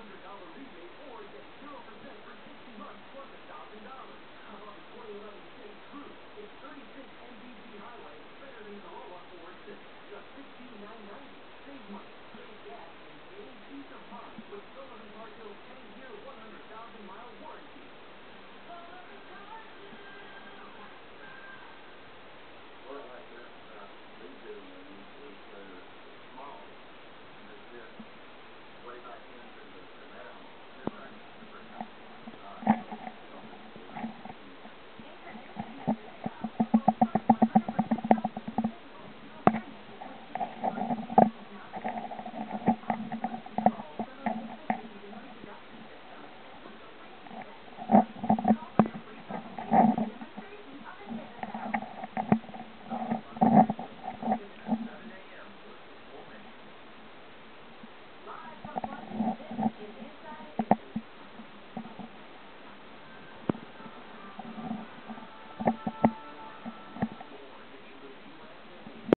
$100